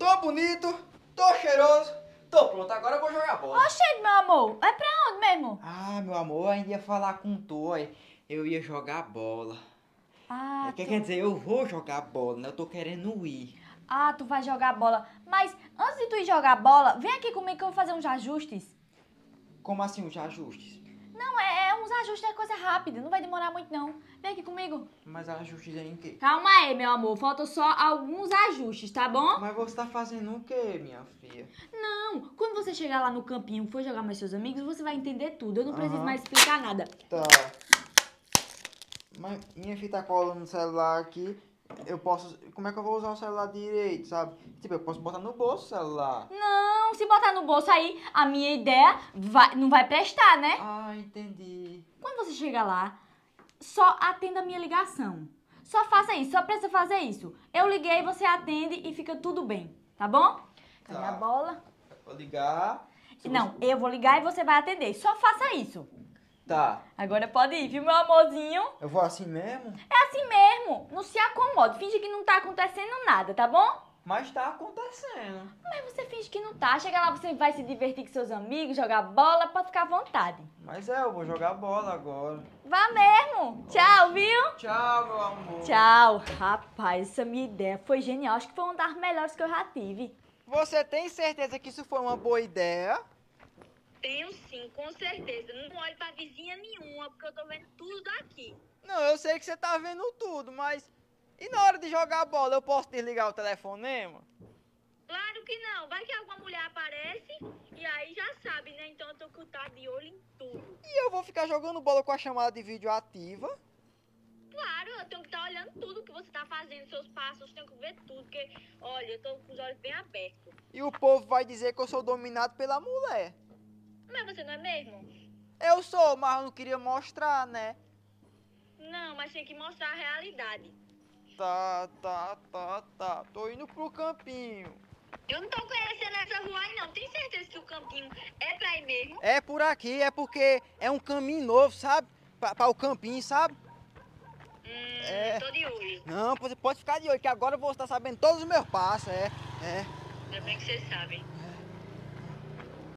Tô bonito, tô cheiroso, tô pronto, agora eu vou jogar bola. Oxente, meu amor, vai pra onde mesmo? Ah, meu amor, eu ainda ia falar com tu, aí. eu ia jogar bola. Ah, É, quer, tu... quer dizer, eu vou jogar bola, né? Eu tô querendo ir. ah, tu vai jogar bola. Mas antes de tu ir jogar bola, vem aqui comigo que eu vou fazer uns ajustes. Como assim os ajustes? Não, é, é uns ajustes, é coisa rápida, não vai demorar muito não. Vem aqui comigo. Mas ajustes aí em quê? Calma aí, meu amor, faltam só alguns ajustes, tá bom? Mas você tá fazendo o quê, minha filha? Não, quando você chegar lá no campinho e for jogar mais seus amigos, você vai entender tudo. Eu não preciso Aham. mais explicar nada. Tá. Mas minha filha tá colando no celular aqui. Eu posso. Como é que eu vou usar o celular direito, sabe? Tipo, eu posso botar no bolso o celular. Não, se botar no bolso aí, a minha ideia vai- não vai prestar, né? Ah, entendi. Quando você chegar lá, só atenda a minha ligação. Só faça isso, só precisa fazer isso. Eu liguei, você atende e fica tudo bem, tá bom? Cadê Tá. a bola? Vou ligar. Não, eu vou ligar e você vai atender. Só faça isso. Tá. Agora pode ir, viu, meu amorzinho? Eu vou assim mesmo? É assim mesmo. Não se acomode. Finge que não tá acontecendo nada, tá bom? Mas tá acontecendo. Mas você finge que não tá. Chega lá, você vai se divertir com seus amigos, jogar bola, pode ficar à vontade. Mas é, eu vou jogar bola agora. Vá mesmo. Tchau, viu? Tchau, meu amor. Tchau. Rapaz, essa minha ideia foi genial. Acho que foi uma das melhores que eu já tive. Você tem certeza que isso foi uma boa ideia? Tenho sim, com certeza. Não olho pra vizinha nenhuma, porque eu tô vendo tudo daqui. Não, eu sei que você tá vendo tudo, mas. E na hora de jogar bola, eu posso desligar o telefonema? Claro que não. Vai que alguma mulher aparece e aí já sabe, né? Então eu tô com tá de olho em tudo. E eu vou ficar jogando bola com a chamada de vídeo ativa? Claro, eu tenho que estar olhando tudo que você tá fazendo, seus passos, eu tenho que ver tudo, porque, olha, eu tô com os olhos bem abertos. E o povo vai dizer que eu sou dominado pela mulher. Mas você não é mesmo? Eu sou, mas eu não queria mostrar, né? Não, mas tem que mostrar a realidade. Tá, tá, tá, tá. Tô indo pro campinho. Eu não tô conhecendo essa rua aí, não. Tem certeza que o campinho é pra ir mesmo? É por aqui, é porque é um caminho novo, sabe? Pra, pra o campinho, sabe? Hum, É. tô de olho. Não, você pode ficar de olho, que agora você tá sabendo todos os meus passos, é. É. Ainda bem que você sabe. é.